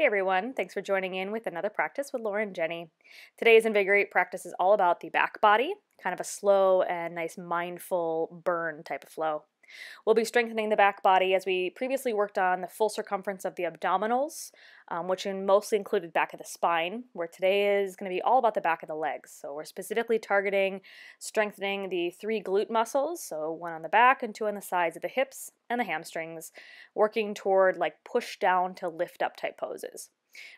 Hey everyone, thanks for joining in with another practice with Lara and Jenny. Today's Invigorate practice is all about the back body, kind of a slow and nice mindful burn type of flow. We'll be strengthening the back body as we previously worked on the full circumference of the abdominals, um, which mostly included back of the spine, where today is going to be all about the back of the legs. So we're specifically targeting strengthening the three glute muscles, so one on the back and two on the sides of the hips and the hamstrings, working toward like push down to lift up type poses.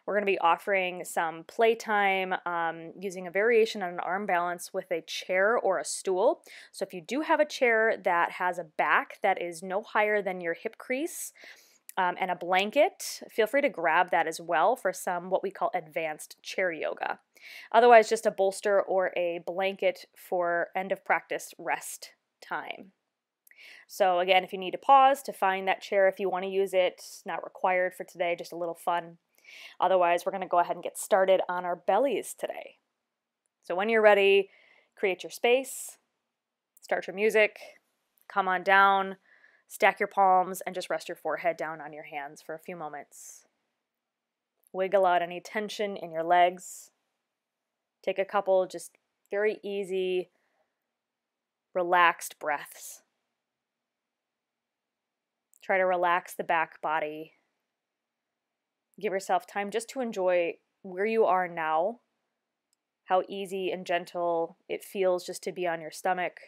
We're going to be offering some playtime um, using a variation on an arm balance with a chair or a stool. So if you do have a chair that has a back that is no higher than your hip crease, um, and a blanket. Feel free to grab that as well for some what we call advanced chair yoga. Otherwise, just a bolster or a blanket for end of practice rest time. So, again, if you need to pause to find that chair, if you want to use it, not required for today, just a little fun. Otherwise, we're going to go ahead and get started on our bellies today. So when you're ready, create your space, start your music, come on down, stack your palms, and just rest your forehead down on your hands for a few moments. Wiggle out any tension in your legs. Take a couple just very easy, relaxed breaths. Try to relax the back body give yourself time just to enjoy where you are now, how easy and gentle it feels just to be on your stomach.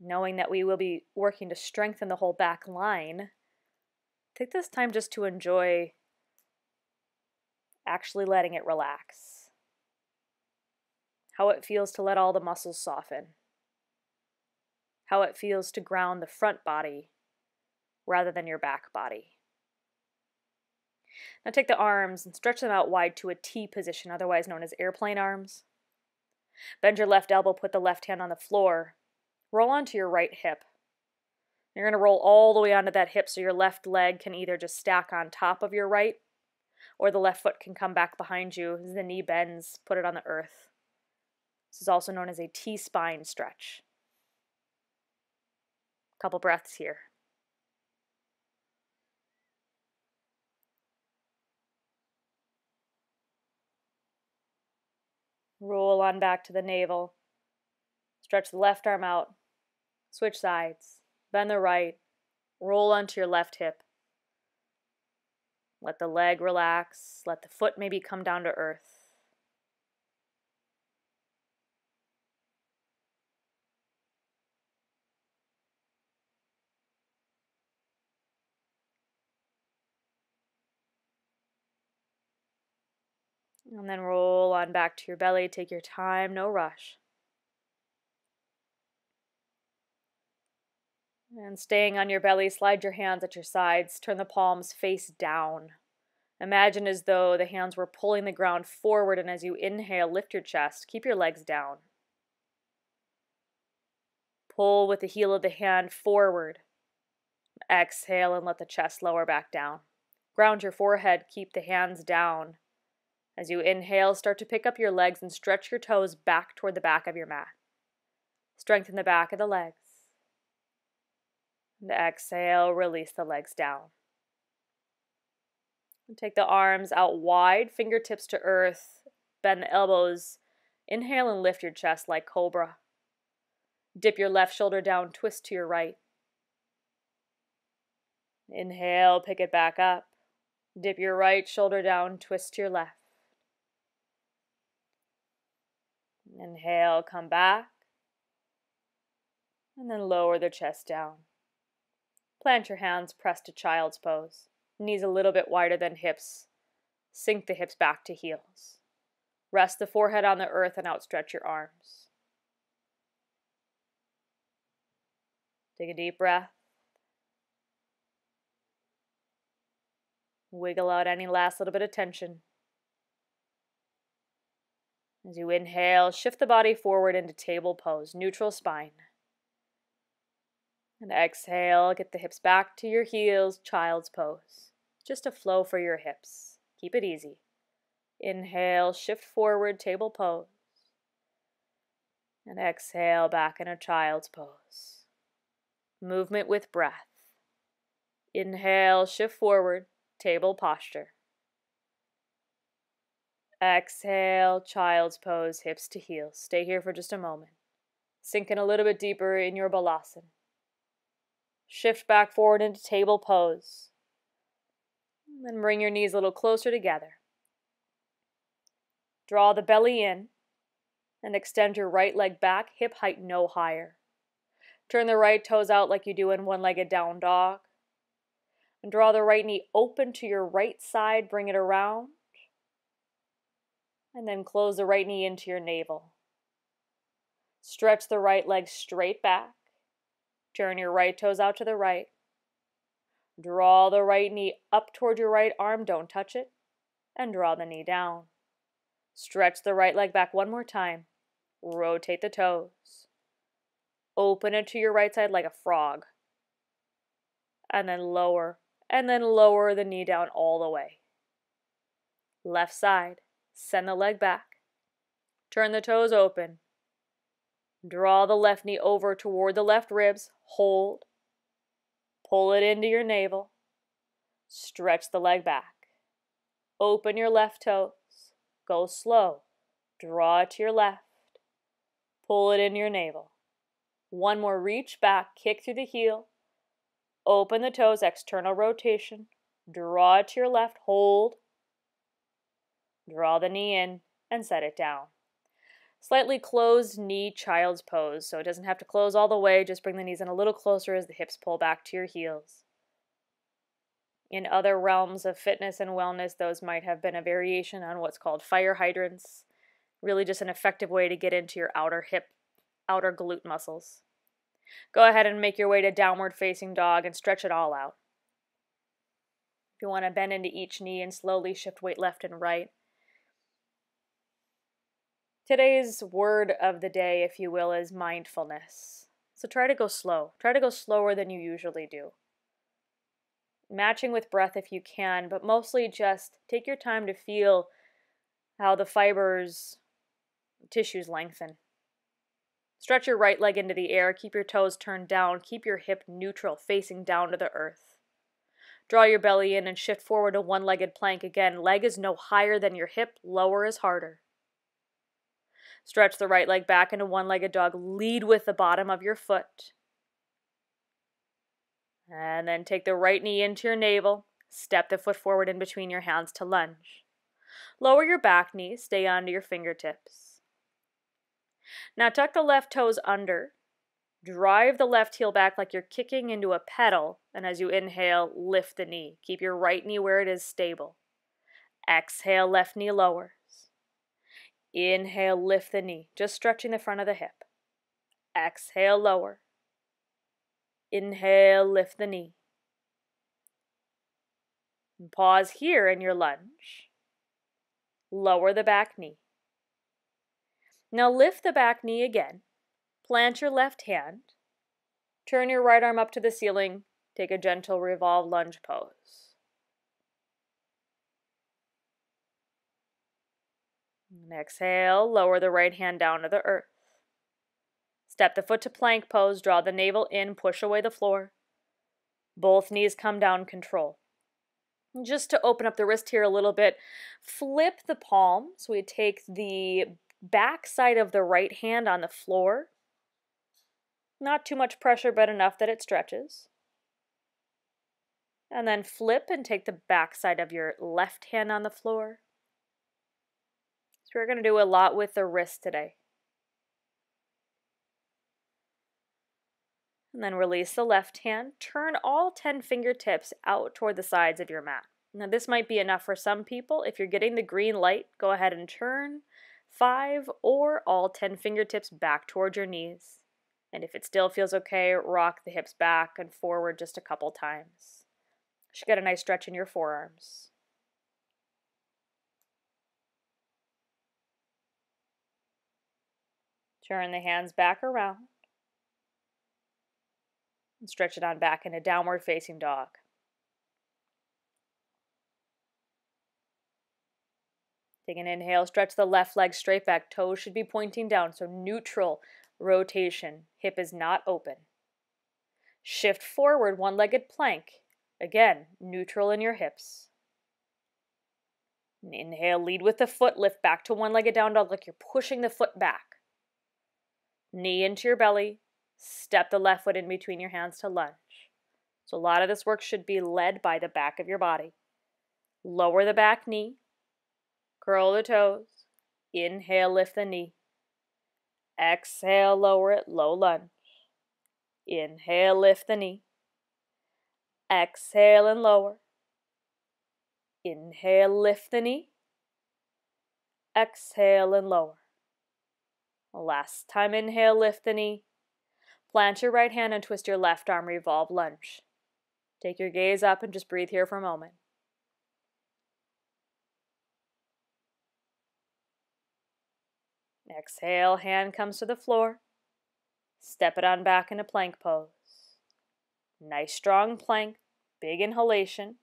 Knowing that we will be working to strengthen the whole back line, take this time just to enjoy actually letting it relax. How it feels to let all the muscles soften. How it feels to ground the front body rather than your back body. Now take the arms and stretch them out wide to a T position, otherwise known as airplane arms. Bend your left elbow, put the left hand on the floor. Roll onto your right hip. You're going to roll all the way onto that hip so your left leg can either just stack on top of your right or the left foot can come back behind you as the knee bends, put it on the earth. This is also known as a T spine stretch. Couple breaths here. Roll on back to the navel. Stretch the left arm out. Switch sides. Bend the right. Roll onto your left hip. Let the leg relax. Let the foot maybe come down to earth. And then roll on back to your belly. Take your time, no rush. And staying on your belly, slide your hands at your sides. Turn the palms face down. Imagine as though the hands were pulling the ground forward, and as you inhale, lift your chest. Keep your legs down. Pull with the heel of the hand forward. Exhale and let the chest lower back down. Ground your forehead. Keep the hands down. As you inhale, start to pick up your legs and stretch your toes back toward the back of your mat. Strengthen the back of the legs. And exhale, release the legs down. And take the arms out wide, fingertips to earth, bend the elbows. Inhale and lift your chest like cobra. Dip your left shoulder down, twist to your right. Inhale, pick it back up. Dip your right shoulder down, twist to your left. Inhale, come back. And then lower the chest down. Plant your hands pressed to child's pose. Knees a little bit wider than hips. Sink the hips back to heels. Rest the forehead on the earth and outstretch your arms. Take a deep breath. Wiggle out any last little bit of tension. As you inhale, shift the body forward into table pose, neutral spine. And exhale, get the hips back to your heels, child's pose. Just a flow for your hips. Keep it easy. Inhale, shift forward, table pose. And exhale, back in a child's pose. Movement with breath. Inhale, shift forward, table posture. Exhale, child's pose, hips to heels. Stay here for just a moment. Sink in a little bit deeper in your balasana. Shift back forward into table pose. Then bring your knees a little closer together. Draw the belly in and extend your right leg back, hip height no higher. Turn the right toes out like you do in one legged down dog. And draw the right knee open to your right side, bring it around. And then close the right knee into your navel. Stretch the right leg straight back. Turn your right toes out to the right. Draw the right knee up toward your right arm, don't touch it, and draw the knee down. Stretch the right leg back one more time. Rotate the toes. Open it to your right side like a frog. And then lower, and then lower the knee down all the way. Left side, send the leg back. Turn the toes open. Draw the left knee over toward the left ribs. Hold. Pull it into your navel. Stretch the leg back. Open your left toes. Go slow. Draw it to your left. Pull it in your navel. One more reach back, kick through the heel. Open the toes, external rotation. Draw it to your left, hold. Draw the knee in and set it down. Slightly closed knee child's pose, so it doesn't have to close all the way, just bring the knees in a little closer as the hips pull back to your heels. In other realms of fitness and wellness, those might have been a variation on what's called fire hydrants, really just an effective way to get into your outer hip, outer glute muscles. Go ahead and make your way to downward facing dog and stretch it all out. If you want to bend into each knee and slowly shift weight left and right, Today's word of the day, if you will, is mindfulness. So try to go slow. Try to go slower than you usually do. Matching with breath if you can, but mostly just take your time to feel how the fibers, tissues lengthen. Stretch your right leg into the air, keep your toes turned down, keep your hip neutral, facing down to the earth. Draw your belly in and shift forward to one legged plank again. Leg is no higher than your hip, lower is harder. Stretch the right leg back into one legged dog. Lead with the bottom of your foot. And then take the right knee into your navel. Step the foot forward in between your hands to lunge. Lower your back knee. Stay onto your fingertips. Now tuck the left toes under. Drive the left heel back like you're kicking into a pedal. And as you inhale, lift the knee. Keep your right knee where it is stable. Exhale, left knee lower. Inhale, lift the knee, just stretching the front of the hip. Exhale, lower. Inhale, lift the knee. And pause here in your lunge. Lower the back knee. Now lift the back knee again. Plant your left hand. Turn your right arm up to the ceiling. Take a gentle revolve lunge pose. And exhale, lower the right hand down to the earth. Step the foot to plank pose, draw the navel in, push away the floor. Both knees come down, control. just to open up the wrist here a little bit, flip the palm. So we take the back side of the right hand on the floor. Not too much pressure, but enough that it stretches. And then flip and take the back side of your left hand on the floor. So we're going to do a lot with the wrist today. And then release the left hand. Turn all 10 fingertips out toward the sides of your mat. Now this might be enough for some people. If you're getting the green light, go ahead and turn five or all 10 fingertips back toward your knees. And if it still feels okay, rock the hips back and forward just a couple times. You should get a nice stretch in your forearms. Turn the hands back around. And stretch it on back in a downward facing dog. Take an inhale, stretch the left leg straight back. Toes should be pointing down, so neutral rotation. Hip is not open. Shift forward, one legged plank. Again, neutral in your hips. Inhale, lead with the foot, lift back to one legged down dog like you're pushing the foot back. Knee into your belly, step the left foot in between your hands to lunge. So, a lot of this work should be led by the back of your body. Lower the back knee, curl the toes, inhale, lift the knee. Exhale, lower it, low lunge. Inhale, lift the knee. Exhale and lower. Inhale, lift the knee. Exhale and lower. Last time, inhale, lift the knee. Plant your right hand and twist your left arm, revolve lunge. Take your gaze up and just breathe here for a moment. Exhale, hand comes to the floor. Step it on back into plank pose. Nice strong plank, big inhalation.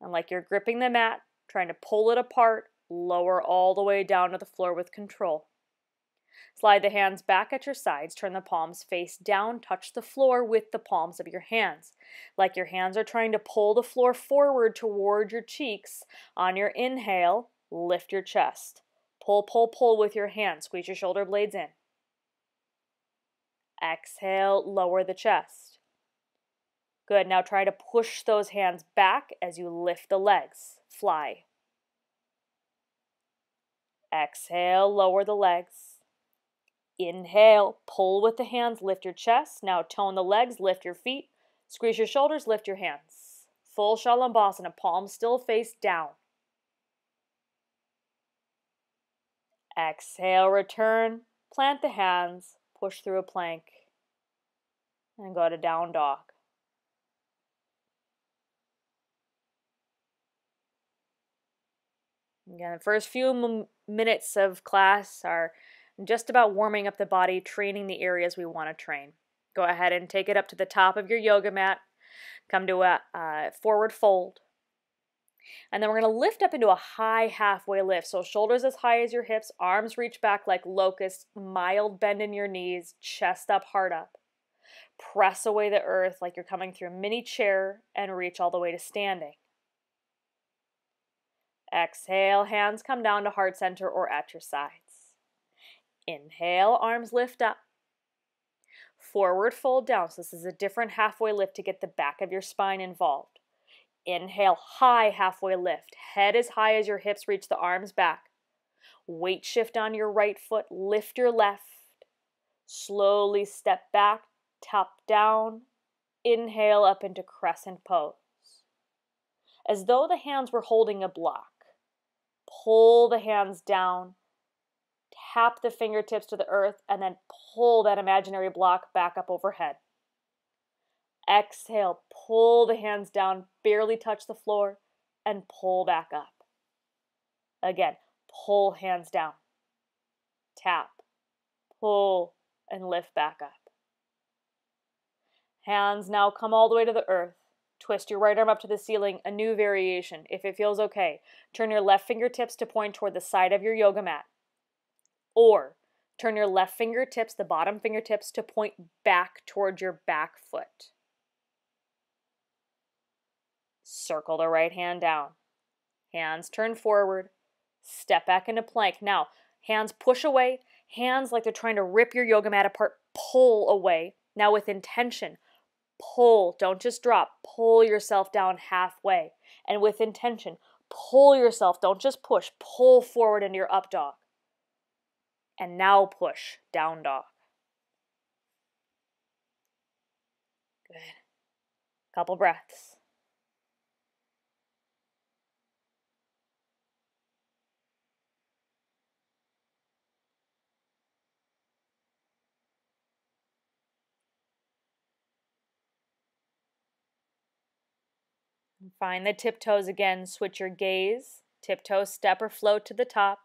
And like you're gripping the mat, trying to pull it apart, lower all the way down to the floor with control. Slide the hands back at your sides, turn the palms face down, touch the floor with the palms of your hands. Like your hands are trying to pull the floor forward toward your cheeks. On your inhale, lift your chest. Pull, pull, pull with your hands. Squeeze your shoulder blades in. Exhale, lower the chest. Good. Now try to push those hands back as you lift the legs. Fly. Exhale, lower the legs. Inhale, pull with the hands, lift your chest. Now tone the legs, lift your feet. Squeeze your shoulders, lift your hands. Full Shalabhasana, palms still face down. Exhale, return, plant the hands, push through a plank, and go to down dog. Again, the first few minutes of class are just about warming up the body, training the areas we want to train. Go ahead and take it up to the top of your yoga mat. Come to a forward fold. And then we're going to lift up into a high halfway lift. So shoulders as high as your hips, arms reach back like locusts, mild bend in your knees, chest up, heart up. Press away the earth like you're coming through a mini chair and reach all the way to standing. Exhale, hands come down to heart center or at your sides. Inhale, arms lift up. Forward fold down. So this is a different halfway lift to get the back of your spine involved. Inhale, high halfway lift. Head as high as your hips reach the arms back. Weight shift on your right foot. Lift your left. Slowly step back, tap down. Inhale up into crescent pose. As though the hands were holding a block. Pull the hands down. Tap the fingertips to the earth and then pull that imaginary block back up overhead. Exhale, pull the hands down, barely touch the floor, and pull back up. Again, pull hands down. Tap, pull, and lift back up. Hands now come all the way to the earth. Twist your right arm up to the ceiling, a new variation, if it feels okay. Turn your left fingertips to point toward the side of your yoga mat. Or turn your left fingertips, the bottom fingertips, to point back towards your back foot. Circle the right hand down. Hands turn forward. Step back into plank. Now, hands push away. Hands like they're trying to rip your yoga mat apart. Pull away. Now, with intention, pull. Don't just drop. Pull yourself down halfway. And with intention, pull yourself. Don't just push. Pull forward into your up dog. And now push down dog. Good. Couple breaths. Find the tiptoes again. Switch your gaze. Tiptoe, step, or float to the top.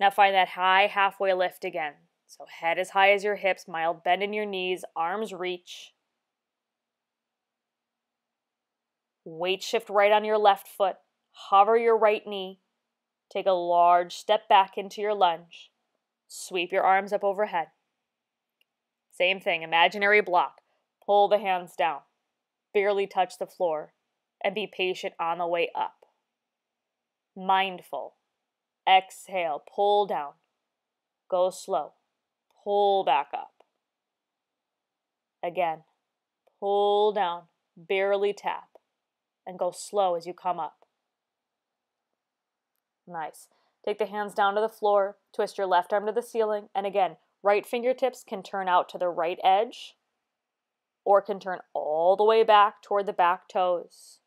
Now find that high halfway lift again. So head as high as your hips, mild bend in your knees, arms reach. Weight shift right on your left foot. Hover your right knee. Take a large step back into your lunge. Sweep your arms up overhead. Same thing, imaginary block. Pull the hands down barely touch the floor, and be patient on the way up. mindful. Exhale, pull down. Go slow. Pull back up. Again, pull down, barely tap, and go slow as you come up. Nice. Take the hands down to the floor, twist your left arm to the ceiling, and again, right fingertips can turn out to the right edge or can turn all the way back toward the back toes.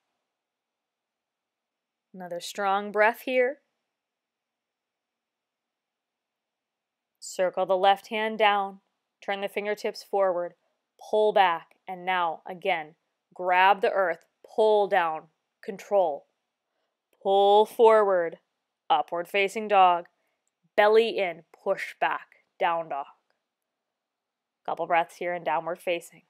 Another strong breath here. Circle the left hand down, turn the fingertips forward, pull back, and now again, grab the earth, pull down, control. Pull forward, upward facing dog, belly in, push back, down dog. Couple breaths here in downward facing.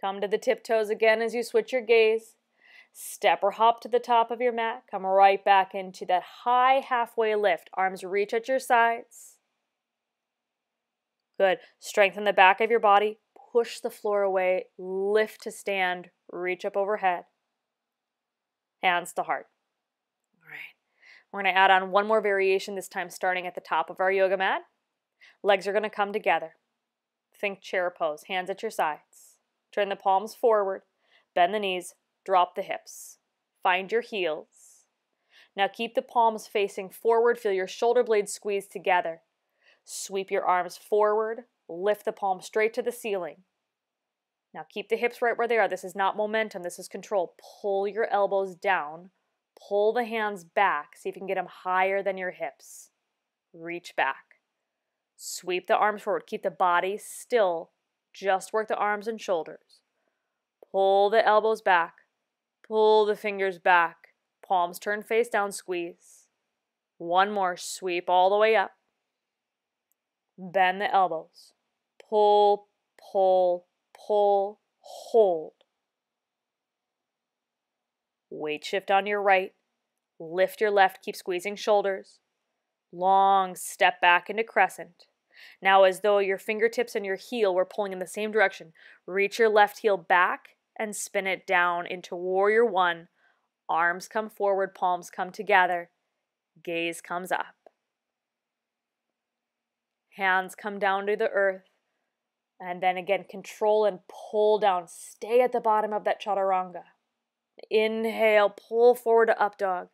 Come to the tiptoes again as you switch your gaze. Step or hop to the top of your mat. Come right back into that high halfway lift. Arms reach at your sides. Good. Strengthen the back of your body. Push the floor away. Lift to stand. Reach up overhead. Hands to heart. All right. We're going to add on one more variation, this time starting at the top of our yoga mat. Legs are going to come together. Think chair pose. Hands at your sides. Turn the palms forward. Bend the knees. Drop the hips. Find your heels. Now keep the palms facing forward. Feel your shoulder blades squeeze together. Sweep your arms forward. Lift the palm straight to the ceiling. Now keep the hips right where they are. This is not momentum, this is control. Pull your elbows down. Pull the hands back. See if you can get them higher than your hips. Reach back. Sweep the arms forward. Keep the body still. Just work the arms and shoulders. Pull the elbows back. Pull the fingers back. Palms turn face down, squeeze. One more, sweep all the way up. Bend the elbows. Pull, pull, pull, hold. Weight shift on your right. Lift your left, keep squeezing shoulders. Long step back into crescent. Now, as though your fingertips and your heel were pulling in the same direction, reach your left heel back and spin it down into warrior one. Arms come forward, palms come together, gaze comes up. Hands come down to the earth. And then again, control and pull down. Stay at the bottom of that chaturanga. Inhale, pull forward to up dog.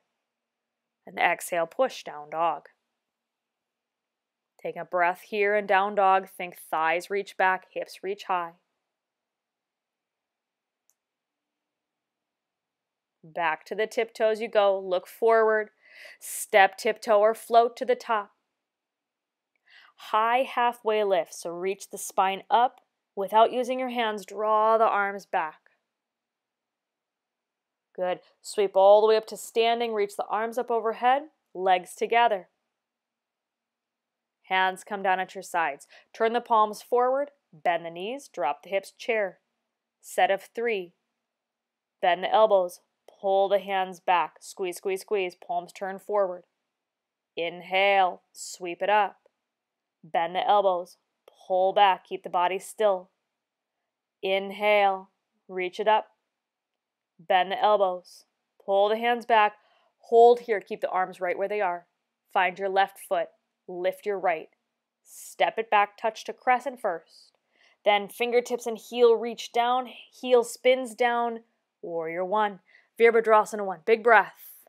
And exhale, push down dog. Take a breath here in down dog. Think thighs reach back, hips reach high. Back to the tiptoes you go. Look forward. Step, tiptoe, or float to the top. High halfway lift. So reach the spine up. Without using your hands, draw the arms back. Good. Sweep all the way up to standing. Reach the arms up overhead. Legs together. Hands come down at your sides. Turn the palms forward. Bend the knees. Drop the hips. Chair. Set of three. Bend the elbows. Pull the hands back. Squeeze, squeeze, squeeze. Palms turn forward. Inhale. Sweep it up. Bend the elbows. Pull back. Keep the body still. Inhale. Reach it up. Bend the elbows. Pull the hands back. Hold here. Keep the arms right where they are. Find your left foot. Lift your right. Step it back. Touch to crescent first. Then fingertips and heel reach down. Heel spins down. Warrior one. Virabhadrasana one. Big breath.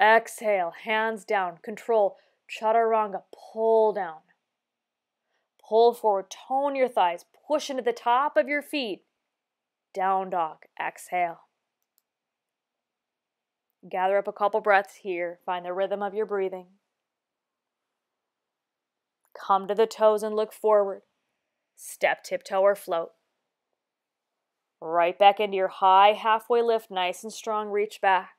Exhale. Hands down. Control. Chaturanga. Pull down. Pull forward. Tone your thighs. Push into the top of your feet. Down dog. Exhale. Gather up a couple breaths here. Find the rhythm of your breathing. Come to the toes and look forward. Step, tiptoe, or float. Right back into your high halfway lift, nice and strong. Reach back.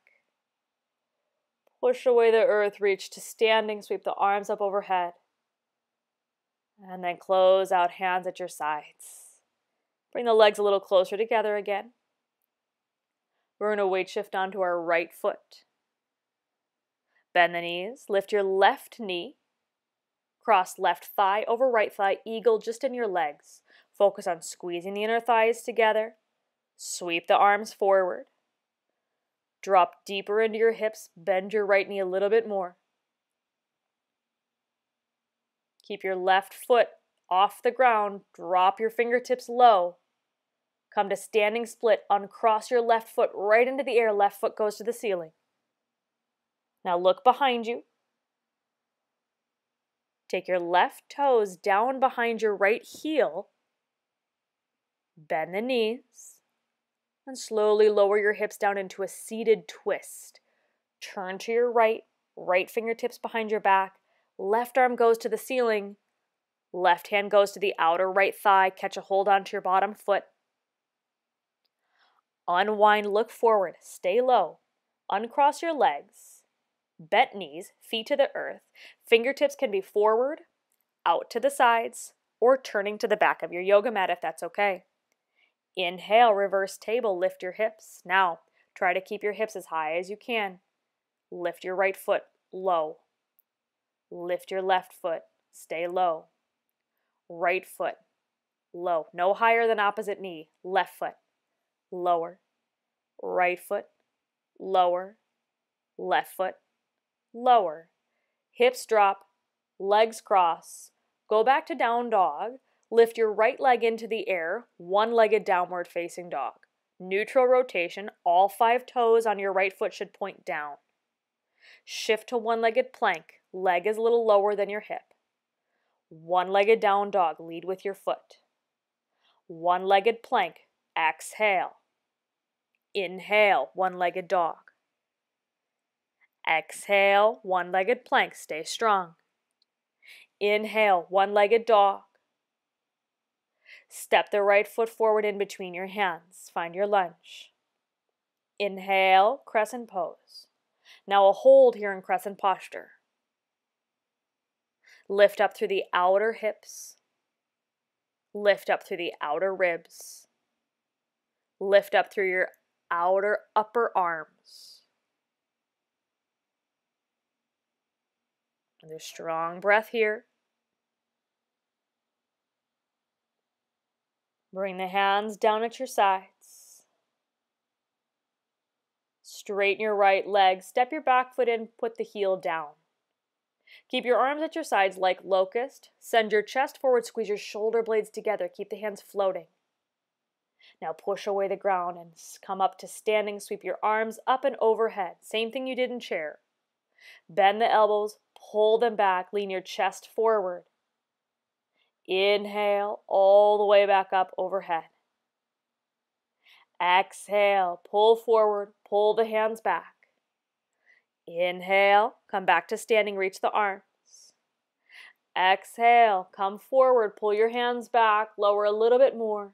Push away the earth, reach to standing, sweep the arms up overhead. And then close out, hands at your sides. Bring the legs a little closer together again. We're going to weight shift onto our right foot. Bend the knees, lift your left knee, Cross left thigh over right thigh, eagle just in your legs. Focus on squeezing the inner thighs together. Sweep the arms forward. Drop deeper into your hips, bend your right knee a little bit more. Keep your left foot off the ground, drop your fingertips low. Come to standing split, uncross your left foot right into the air, left foot goes to the ceiling. Now look behind you. Take your left toes down behind your right heel. Bend the knees. And slowly lower your hips down into a seated twist. Turn to your right, right fingertips behind your back. Left arm goes to the ceiling. Left hand goes to the outer right thigh. Catch a hold onto your bottom foot. Unwind, look forward, stay low. Uncross your legs. Bent knees, feet to the earth. Fingertips can be forward, out to the sides, or turning to the back of your yoga mat if that's okay. Inhale, reverse table, lift your hips. Now, try to keep your hips as high as you can. Lift your right foot low. Lift your left foot, stay low. Right foot, low. No higher than opposite knee. Left foot, lower. Right foot, lower. Left foot, lower. Hips drop, legs cross. Go back to down dog. Lift your right leg into the air, one legged downward facing dog. Neutral rotation, all five toes on your right foot should point down. Shift to one legged plank, leg is a little lower than your hip. One legged down dog, lead with your foot. One legged plank, exhale. Inhale, one legged dog. Exhale, one legged plank, stay strong. Inhale, one legged dog. Step the right foot forward in between your hands. Find your lunge. Inhale, crescent pose. Now a hold here in crescent posture. Lift up through the outer hips. Lift up through the outer ribs. Lift up through your outer upper arms. Another strong breath here. Bring the hands down at your sides. Straighten your right leg. Step your back foot in, put the heel down. Keep your arms at your sides like locust. Send your chest forward, squeeze your shoulder blades together. Keep the hands floating. Now push away the ground and come up to standing. Sweep your arms up and overhead. Same thing you did in chair. Bend the elbows, pull them back, lean your chest forward. Inhale all the way back up overhead. Exhale, pull forward, pull the hands back. Inhale, come back to standing, reach the arms. Exhale, come forward, pull your hands back, lower a little bit more.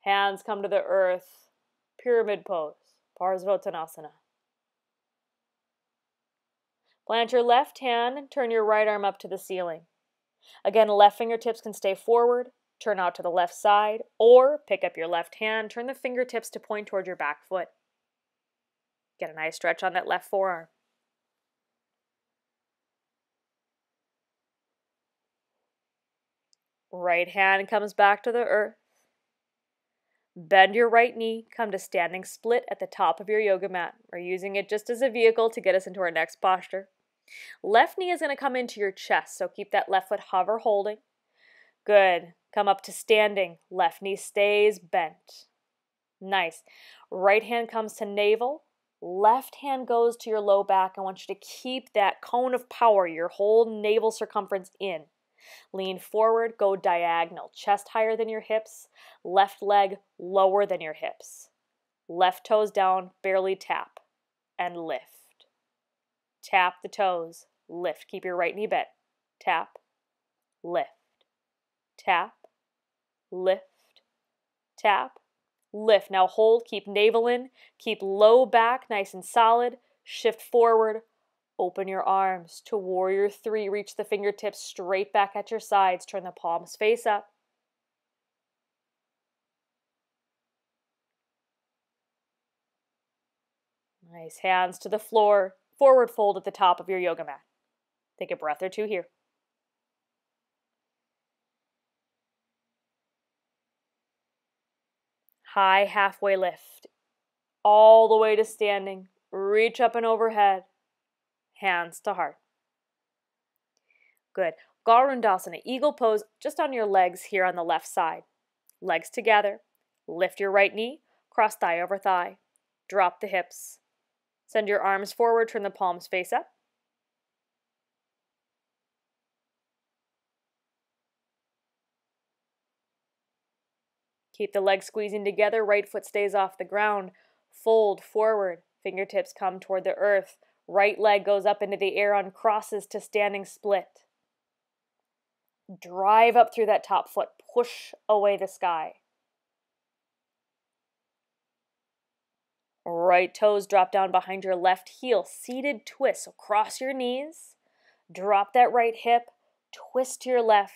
Hands come to the earth, pyramid pose, Parsvottanasana. Plant your left hand and turn your right arm up to the ceiling. Again, left fingertips can stay forward, turn out to the left side, or pick up your left hand, turn the fingertips to point toward your back foot. Get a nice stretch on that left forearm. Right hand comes back to the earth. Bend your right knee, come to standing split at the top of your yoga mat. We're using it just as a vehicle to get us into our next posture. Left knee is going to come into your chest, so keep that left foot hover holding. Good. Come up to standing. Left knee stays bent. Nice. Right hand comes to navel. Left hand goes to your low back. I want you to keep that cone of power, your whole navel circumference in. Lean forward, go diagonal. Chest higher than your hips, left leg lower than your hips. Left toes down, barely tap, and lift. Tap the toes, lift. Keep your right knee bent. Tap, lift. Tap, lift. Tap, lift. Now hold, keep navel in, keep low back nice and solid. Shift forward, Open your arms to warrior three. Reach the fingertips straight back at your sides. Turn the palms face up. Nice. Hands to the floor forward fold at the top of your yoga mat. Take a breath or two here. High halfway lift, all the way to standing. Reach up and overhead, hands to heart. Good. Garudasana, eagle pose just on your legs here on the left side. Legs together, lift your right knee, cross thigh over thigh, drop the hips, Send your arms forward, turn the palms face up. Keep the legs squeezing together, right foot stays off the ground. Fold forward, fingertips come toward the earth. Right leg goes up into the air, uncrosses to standing split. Drive up through that top foot, push away the sky. Right toes drop down behind your left heel, seated twist. So cross your knees, drop that right hip, twist to your left,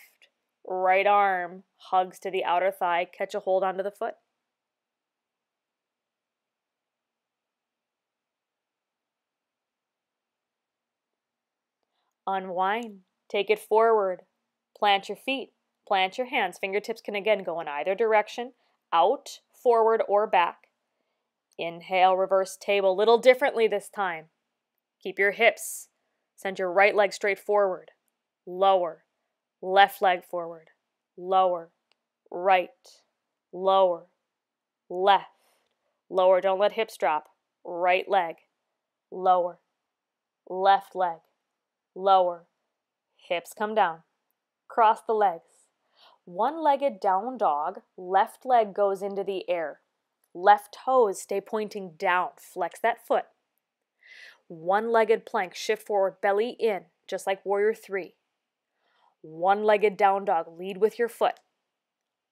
right arm hugs to the outer thigh, catch a hold onto the foot. Unwind, take it forward, plant your feet, plant your hands. Fingertips can again go in either direction, out, forward, or back. Inhale, reverse table, a little differently this time. Keep your hips. Send your right leg straight forward. Lower. Left leg forward. Lower. Right. Lower. Left. Lower. Don't let hips drop. Right leg. Lower. Left leg. Lower. Hips come down. Cross the legs. One legged down dog. Left leg goes into the air. Left toes stay pointing down. Flex that foot. One legged plank, shift forward, belly in, just like warrior three. One legged down dog, lead with your foot.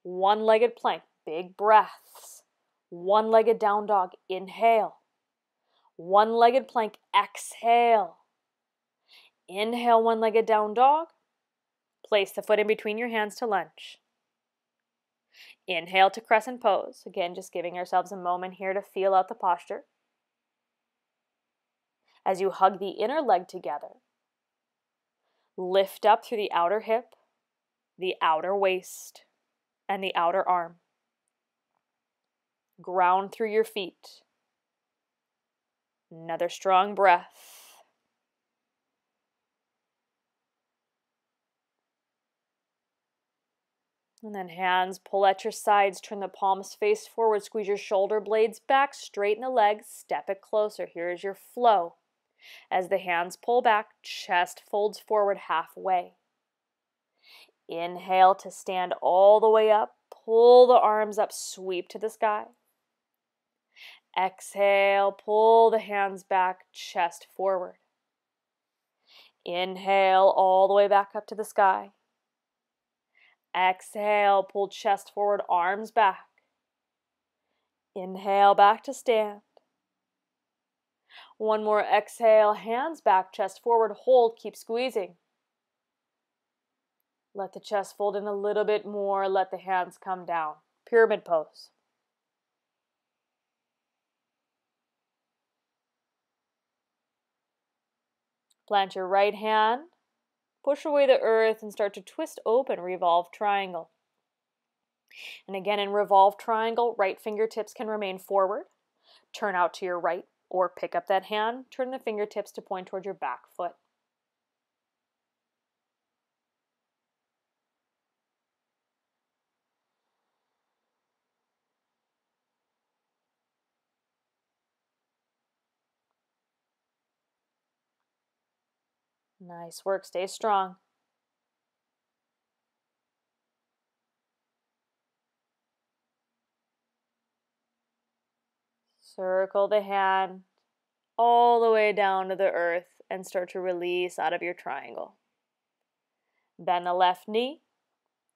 One legged plank, big breaths. One legged down dog, inhale. One legged plank, exhale. Inhale, one legged down dog. Place the foot in between your hands to lunge. Inhale to crescent pose. Again, just giving ourselves a moment here to feel out the posture. As you hug the inner leg together, lift up through the outer hip, the outer waist, and the outer arm. Ground through your feet. Another strong breath. And then hands pull at your sides, turn the palms face forward, squeeze your shoulder blades back, straighten the legs, step it closer. Here is your flow. As the hands pull back, chest folds forward halfway. Inhale to stand all the way up, pull the arms up, sweep to the sky. Exhale, pull the hands back, chest forward. Inhale all the way back up to the sky. Exhale, pull chest forward, arms back. Inhale, back to stand. One more exhale, hands back, chest forward, hold, keep squeezing. Let the chest fold in a little bit more, let the hands come down. Pyramid pose. Plant your right hand Push away the earth and start to twist open revolve triangle. And again, in revolve triangle, right fingertips can remain forward. Turn out to your right or pick up that hand, turn the fingertips to point toward your back foot. Nice work. Stay strong. Circle the hand all the way down to the earth and start to release out of your triangle. Bend the left knee.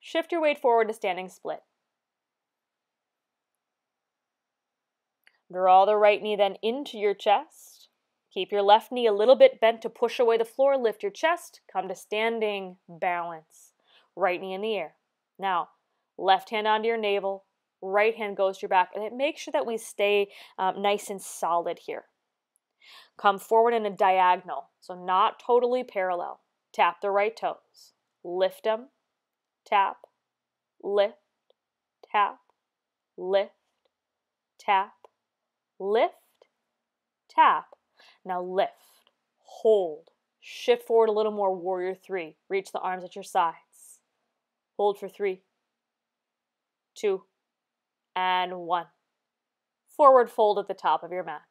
Shift your weight forward to standing split. Draw the right knee then into your chest. Keep your left knee a little bit bent to push away the floor. Lift your chest. Come to standing balance. Right knee in the air. Now, left hand onto your navel. Right hand goes to your back. And it makes sure that we stay um, nice and solid here. Come forward in a diagonal. So not totally parallel. Tap the right toes. Lift them. Tap. Lift. Tap. Lift. tap, lift, tap. Now lift, hold, shift forward a little more, warrior three. Reach the arms at your sides. Hold for three, two, and one. Forward fold at the top of your mat.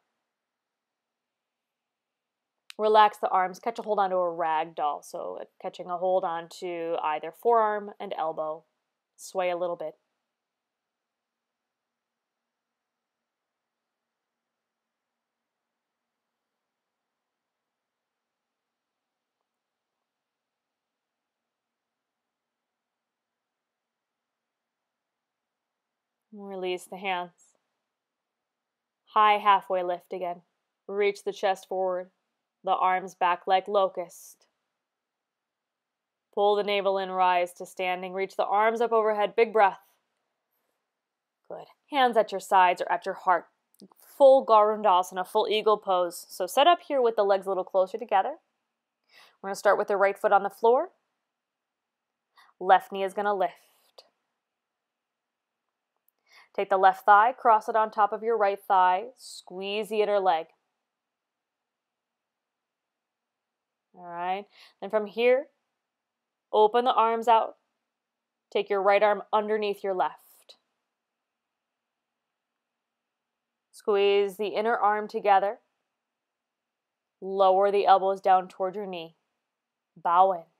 Relax the arms, catch a hold onto a rag doll. So catching a hold onto either forearm and elbow. Sway a little bit. Release the hands. High halfway lift again. Reach the chest forward, the arms back like locust. Pull the navel in, rise to standing. Reach the arms up overhead. Big breath. Good. Hands at your sides or at your heart. Full Garudasana, full eagle pose. So set up here with the legs a little closer together. We're going to start with the right foot on the floor. Left knee is going to lift. Take the left thigh, cross it on top of your right thigh, squeeze the inner leg. All right. Then from here, open the arms out. Take your right arm underneath your left. Squeeze the inner arm together. Lower the elbows down toward your knee. Bow in.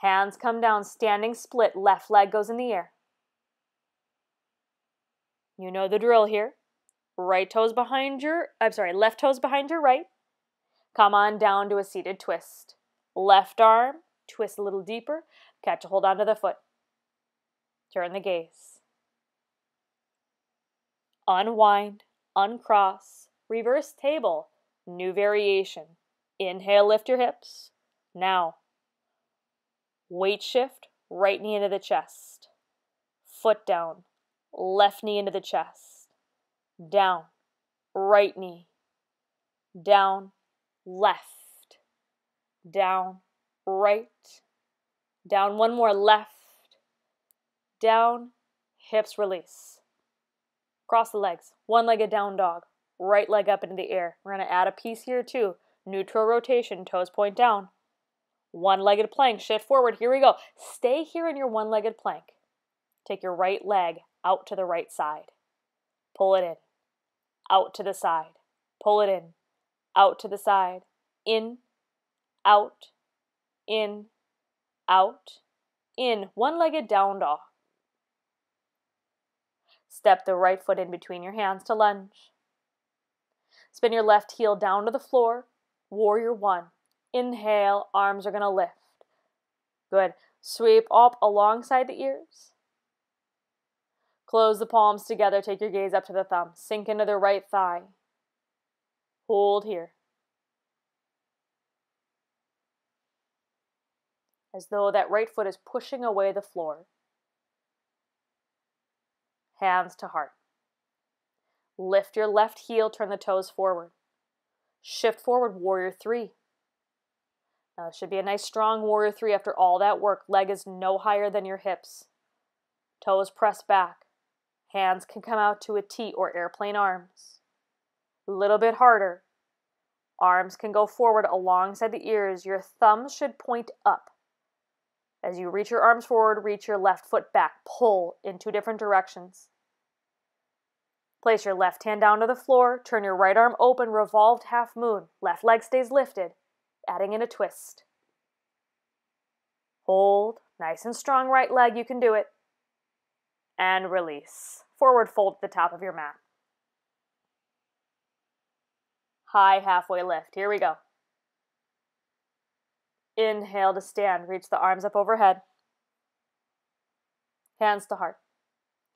Hands come down, standing split, left leg goes in the air. You know the drill here. Right toes behind your, I'm sorry, left toes behind your right. Come on down to a seated twist. Left arm, twist a little deeper, catch a hold onto the foot. Turn the gaze. Unwind, uncross, reverse table, new variation. Inhale, lift your hips. Now, Weight shift, right knee into the chest. Foot down, left knee into the chest. Down, right knee. Down, left. Down, right. Down, one more, left. Down, hips release. Cross the legs, one legged down dog. Right leg up into the air. We're to add a piece here too. Neutral rotation, toes point down. One legged plank, shift forward. Here we go. Stay here in your one legged plank. Take your right leg out to the right side. Pull it in. Out to the side. Pull it in. Out to the side. In, out, in, out, in. One legged down dog. Step the right foot in between your hands to lunge. Spin your left heel down to the floor. Warrior one. Inhale, arms are going to lift. Good. Sweep up alongside the ears. Close the palms together. Take your gaze up to the thumb. Sink into the right thigh. Hold here. As though that right foot is pushing away the floor. Hands to heart. Lift your left heel, turn the toes forward. Shift forward, warrior three. Now, this should be a nice strong warrior three after all that work. Leg is no higher than your hips. Toes pressed back. Hands can come out to a T or airplane arms. A little bit harder. Arms can go forward alongside the ears. Your thumbs should point up. As you reach your arms forward, reach your left foot back. Pull in two different directions. Place your left hand down to the floor. Turn your right arm open, revolved half moon. Left leg stays lifted adding in a twist. Hold, nice and strong right leg, you can do it. And release. Forward fold at the top of your mat. High halfway lift. Here we go. Inhale to stand. Reach the arms up overhead. Hands to heart.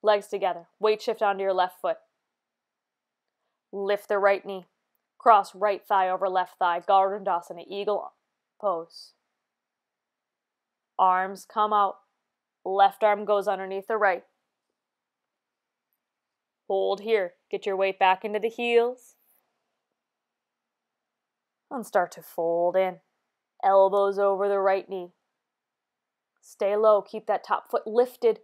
Legs together. Weight shift onto your left foot. Lift the right knee. Cross right thigh over left thigh, Garudasana, eagle pose. Arms come out. Left arm goes underneath the right. Hold here. Get your weight back into the heels. And start to fold in. Elbows over the right knee. Stay low. Keep that top foot lifted.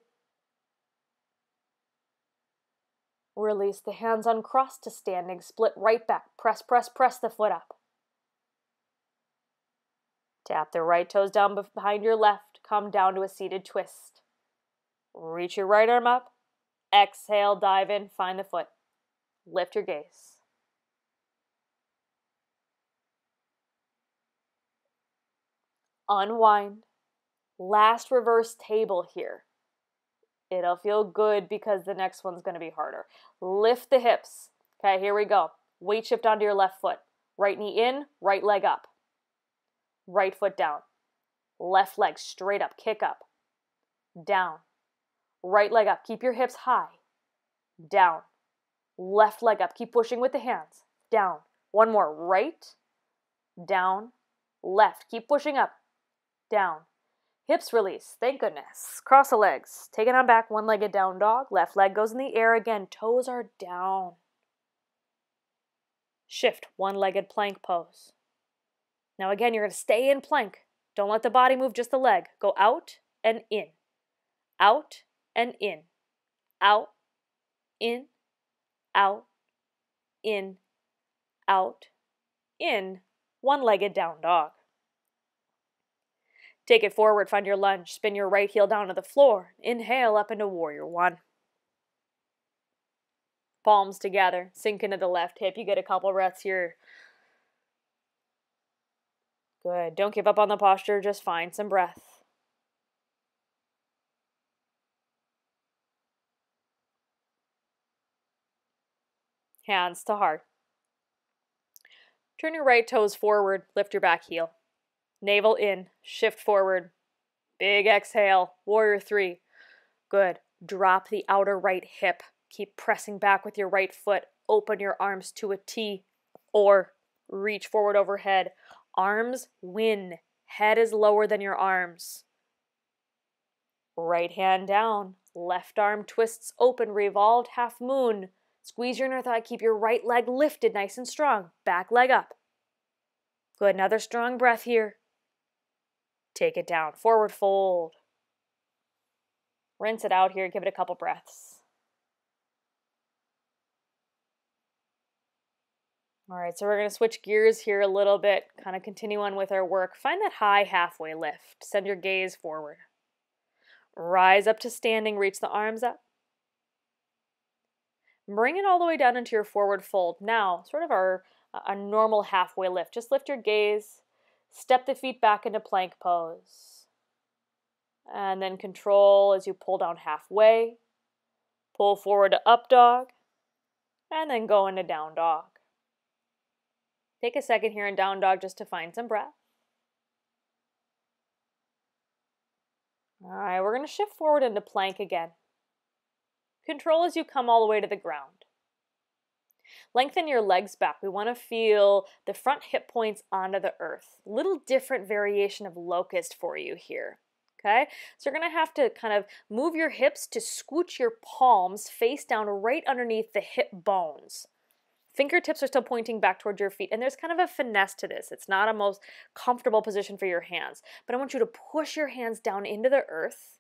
Release the hands uncrossed to standing, split right back. Press, press, press the foot up. Tap the right toes down behind your left. Come down to a seated twist. Reach your right arm up. Exhale, dive in, find the foot. Lift your gaze. Unwind. Last reverse table here. It'll feel good because the next one's going to be harder. Lift the hips. Okay, here we go. Weight shift onto your left foot. Right knee in, right leg up. Right foot down. Left leg straight up, kick up. Down. Right leg up, keep your hips high. Down. Left leg up, keep pushing with the hands. Down. One more. Right. Down. Left. Keep pushing up. Down. Hips release. Thank goodness. Cross the legs. Take it on back. One legged down dog. Left leg goes in the air again. Toes are down. Shift. One legged plank pose. Now, again, you're going to stay in plank. Don't let the body move, just the leg. Go out and in. Out and in. Out, in, out, in, out, in. One legged down dog. Take it forward, find your lunge. Spin your right heel down to the floor. Inhale up into warrior one. Palms together, sink into the left hip. You get a couple breaths here. Good. Don't give up on the posture, just find some breath. Hands to heart. Turn your right toes forward, lift your back heel. Navel in, shift forward. Big exhale, warrior three. Good. Drop the outer right hip. Keep pressing back with your right foot. Open your arms to a T or reach forward overhead. Arms win. Head is lower than your arms. Right hand down. Left arm twists open, revolved half moon. Squeeze your inner thigh. Keep your right leg lifted nice and strong. Back leg up. Good. Another strong breath here. Take it down. Forward fold. Rinse it out here. Give it a couple breaths. All right, so we're to switch gears here a little bit, kind of continue on with our work. Find that high halfway lift. Send your gaze forward. Rise up to standing, reach the arms up. Bring it all the way down into your forward fold. Now, sort of our a normal halfway lift. Just lift your gaze, Step the feet back into plank pose. And then control as you pull down halfway. Pull forward to up dog. And then go into down dog. Take a second here in down dog just to find some breath. All right, we're going to shift forward into plank again. Control as you come all the way to the ground. Lengthen your legs back. We want to feel the front hip points onto the earth. Little different variation of locust for you here. Okay, so you're going to have to kind of move your hips to scooch your palms face down right underneath the hip bones. Fingertips are still pointing back towards your feet, and there's kind of a finesse to this. It's not a most comfortable position for your hands, but I want you to push your hands down into the earth.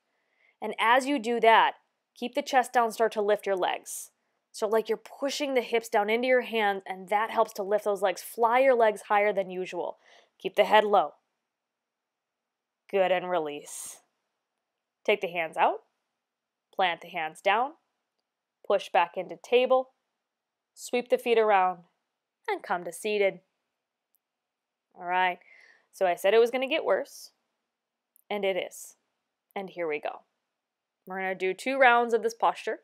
And as you do that, keep the chest down, start to lift your legs. So, like you're pushing the hips down into your hands, and that helps to lift those legs. Fly your legs higher than usual. Keep the head low. Good, and release. Take the hands out, plant the hands down, push back into table, sweep the feet around, and come to seated. All right, so I said it was going to get worse, and it is. And here we go. We're going to do two rounds of this posture.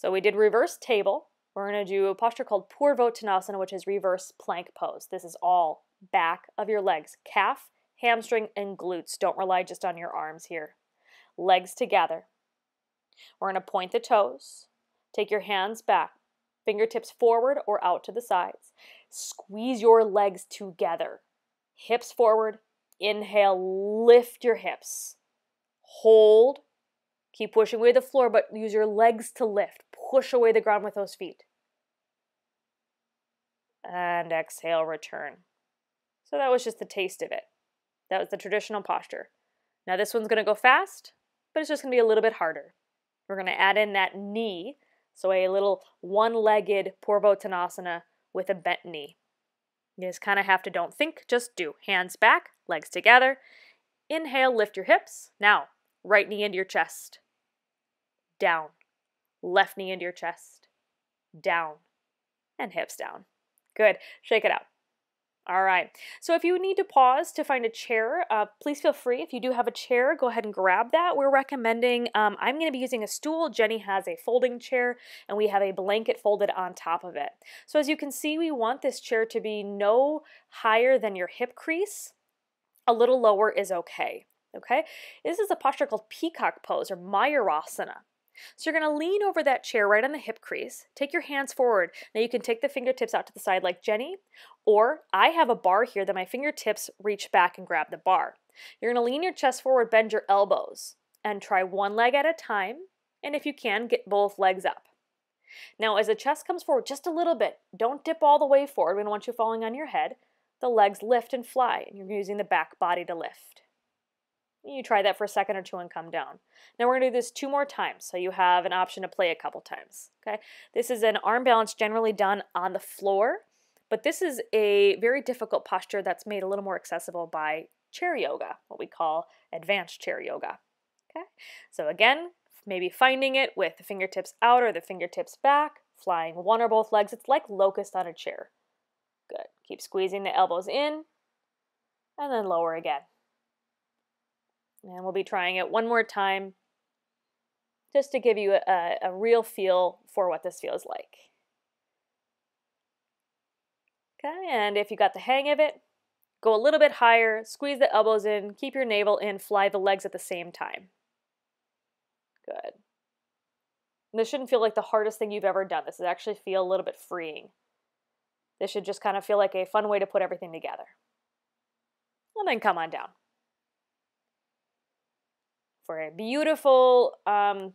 So we did reverse table. We're going to do a posture called Purvottanasana, which is reverse plank pose. This is all back of your legs, calf, hamstring, and glutes. Don't rely just on your arms here. Legs together. We're going to point the toes. Take your hands back, fingertips forward or out to the sides. Squeeze your legs together. Hips forward. Inhale, lift your hips. Hold. Keep pushing away the floor, but use your legs to lift push away the ground with those feet. And exhale, return. So that was just the taste of it. That was the traditional posture. Now this one's going to go fast, but it's just going to be a little bit harder. We're going to add in that knee. So a little one-legged Purvottanasana with a bent knee. You just kind of have to don't think, just do. Hands back, legs together. Inhale, lift your hips. Now, right knee into your chest. Down. Left knee into your chest. Down. And hips down. Good. Shake it out. All right. So if you need to pause to find a chair, uh, please feel free. If you do have a chair, go ahead and grab that. We're recommending, um, I'm going to be using a stool. Jenny has a folding chair, and we have a blanket folded on top of it. So as you can see, we want this chair to be no higher than your hip crease. A little lower is okay. Okay. This is a posture called peacock pose or Mayurasana. So you're going to lean over that chair right on the hip crease. Take your hands forward. Now you can take the fingertips out to the side like Jenny, or I have a bar here that my fingertips reach back and grab the bar. You're going to lean your chest forward, bend your elbows, and try one leg at a time. And if you can, get both legs up. Now, as the chest comes forward just a little bit, don't dip all the way forward. We don't want you falling on your head. The legs lift and fly, and you're using the back body to lift. You try that for a second or two and come down. Now we're going to do this two more times, so you have an option to play a couple times. Okay, This is an arm balance generally done on the floor, but this is a very difficult posture that's made a little more accessible by chair yoga, what we call advanced chair yoga. Okay, So again, maybe finding it with the fingertips out or the fingertips back, flying one or both legs. It's like locust on a chair. Good. Keep squeezing the elbows in, and then lower again. And we'll be trying it one more time just to give you a, a real feel for what this feels like. Okay, and if you got the hang of it, go a little bit higher, squeeze the elbows in, keep your navel in, fly the legs at the same time. Good. And this shouldn't feel like the hardest thing you've ever done. This should actually feel a little bit freeing. This should just kind of feel like a fun way to put everything together. And then come on down for a beautiful um,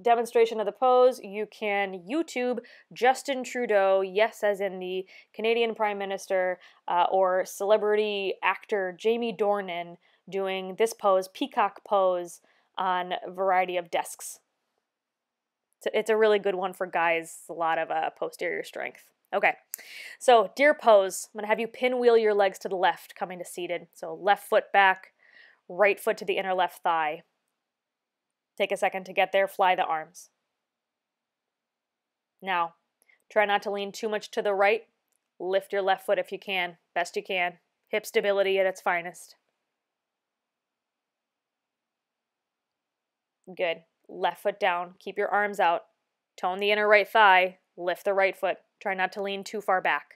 demonstration of the pose, you can YouTube Justin Trudeau, yes, as in the Canadian Prime Minister, uh, or celebrity actor Jamie Dornan doing this pose, peacock pose, on a variety of desks. So it's a really good one for guys, a lot of uh, posterior strength. Okay, so deer pose. I'm gonna have you pinwheel your legs to the left, coming to seated. So left foot back, right foot to the inner left thigh. Take a second to get there, fly the arms. Now, try not to lean too much to the right. Lift your left foot if you can, best you can. Hip stability at its finest. Good. Left foot down. Keep your arms out. Tone the inner right thigh. Lift the right foot. Try not to lean too far back.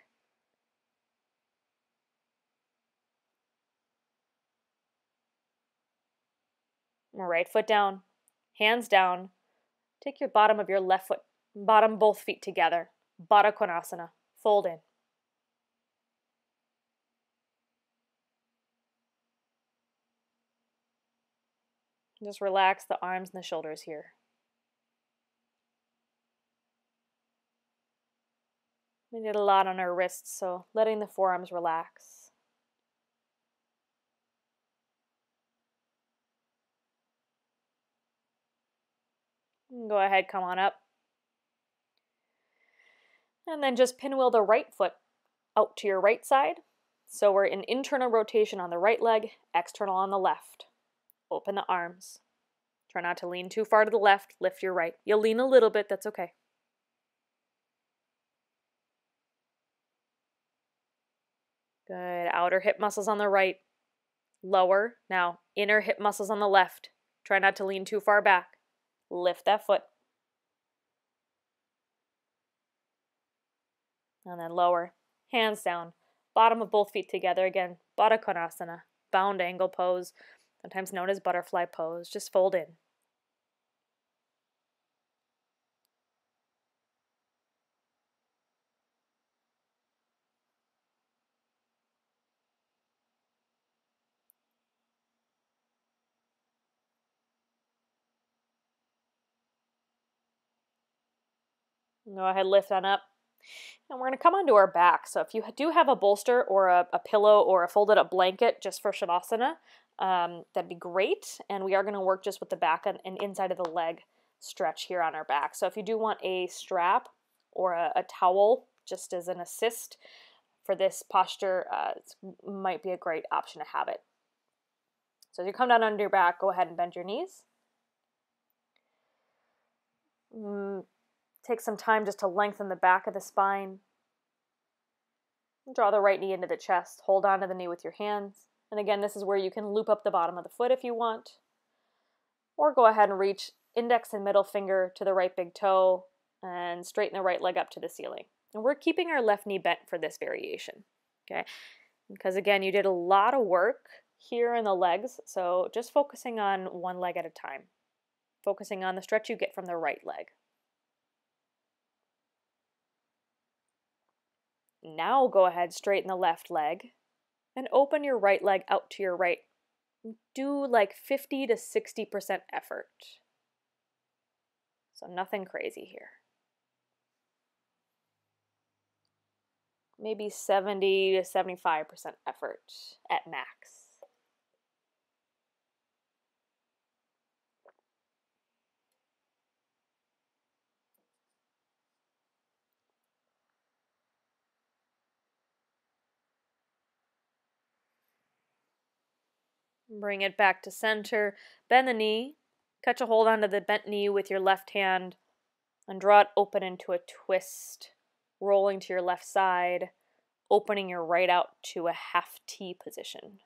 Right foot down hands down. Take your bottom of your left foot, bottom both feet together. Baddha Konasana. Fold in. Just relax the arms and the shoulders here. We did a lot on our wrists, so letting the forearms relax. Go ahead, come on up. And then just pinwheel the right foot out to your right side. So we're in internal rotation on the right leg, external on the left. Open the arms. Try not to lean too far to the left, lift your right. You'll lean a little bit, that's okay. Good. Outer hip muscles on the right. Lower. Now, inner hip muscles on the left. Try not to lean too far back. Lift that foot. And then lower. Hands down. Bottom of both feet together again. Baddha Konasana. Bound angle pose. Sometimes known as butterfly pose. Just fold in. Go ahead, lift that up. And we're going to come onto our back. So if you do have a bolster or a, a pillow or a folded up blanket just for Shavasana, um, that'd be great. And we are going to work just with the back and, and inside of the leg. stretch here on our back. So if you do want a strap or a, a towel just as an assist for this posture, uh, it might be a great option to have it. So as you come down onto your back, go ahead and bend your knees. Mm, take some time just to lengthen the back of the spine. Draw the right knee into the chest. Hold on to the knee with your hands. And again, this is where you can loop up the bottom of the foot if you want. Or go ahead and reach index and middle finger to the right big toe and straighten the right leg up to the ceiling. And we're keeping our left knee bent for this variation. Okay? Because again, you did a lot of work here in the legs, so just focusing on one leg at a time. Focusing on the stretch you get from the right leg. Now go ahead, straighten the left leg and open your right leg out to your right. Do like 50 to 60% effort. So nothing crazy here. Maybe 70 to 75% effort at max. Bring it back to center. Bend the knee. Catch a hold onto the bent knee with your left hand and draw it open into a twist, rolling to your left side, opening your right out to a half T position.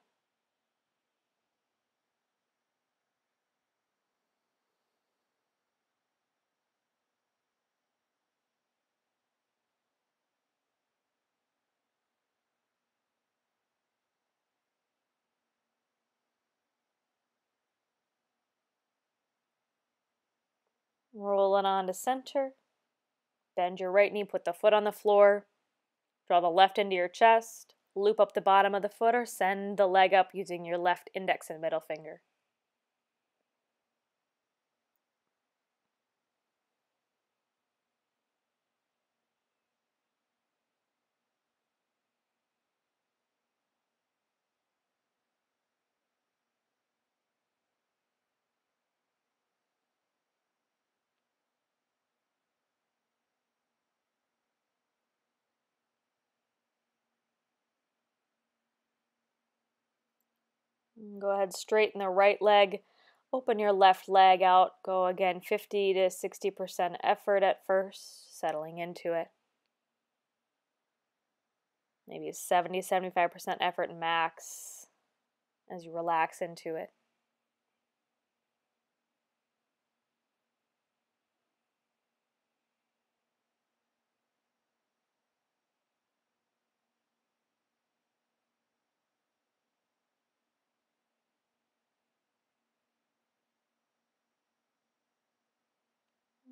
Roll it on to center. Bend your right knee, put the foot on the floor. Draw the left into your chest. Loop up the bottom of the foot or send the leg up using your left index and middle finger. Go ahead, straighten the right leg. Open your left leg out. Go again 50 to 60% effort at first, settling into it. Maybe 70 75% effort max as you relax into it.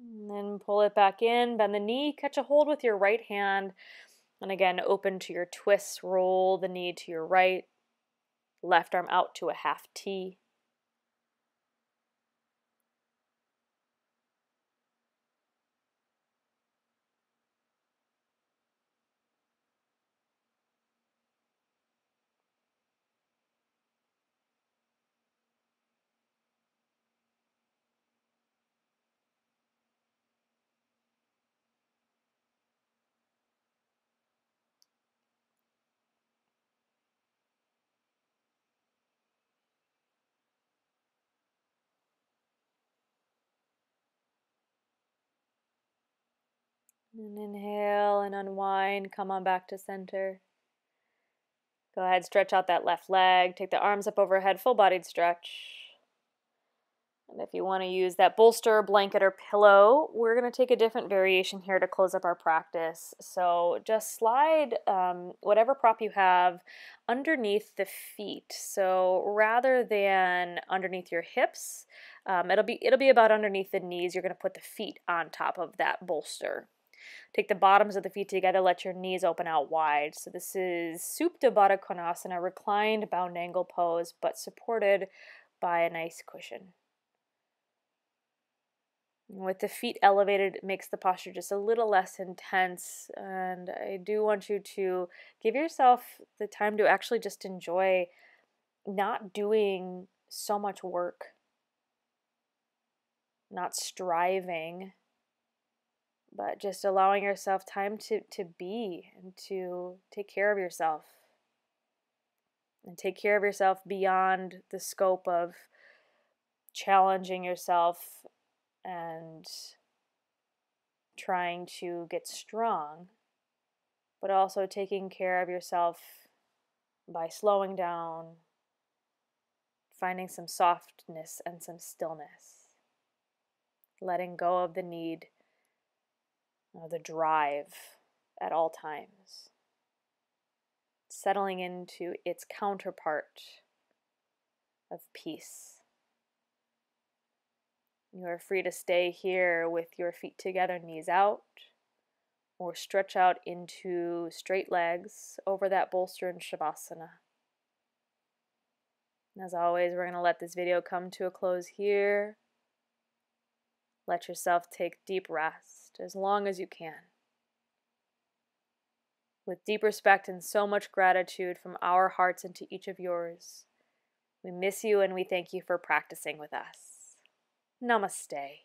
And then pull it back in, bend the knee, catch a hold with your right hand. And again, open to your twist, roll the knee to your right, left arm out to a half T. And inhale and unwind, come on back to center. Go ahead, stretch out that left leg, take the arms up overhead, full bodied stretch. And if you want to use that bolster, blanket, or pillow, we're going to take a different variation here to close up our practice. So just slide um, whatever prop you have underneath the feet. So rather than underneath your hips, um, it'll be it'll be about underneath the knees. You're going to put the feet on top of that bolster. Take the bottoms of the feet together, let your knees open out wide. So this is Supta Baddha Konasana, reclined bound angle pose, but supported by a nice cushion. With the feet elevated, it makes the posture just a little less intense. And I do want you to give yourself the time to actually just enjoy not doing so much work not striving, but just allowing yourself time to, to be and to take care of yourself. And take care of yourself beyond the scope of challenging yourself and trying to get strong, but also taking care of yourself by slowing down, finding some softness and some stillness, letting go of the need the drive at all times, settling into its counterpart of peace. You are free to stay here with your feet together, knees out, or stretch out into straight legs over that bolster in Shavasana. As always, we're going to let this video come to a close here. Let yourself take deep rest as long as you can. With deep respect and so much gratitude from our hearts into each of yours, we miss you and we thank you for practicing with us. Namaste.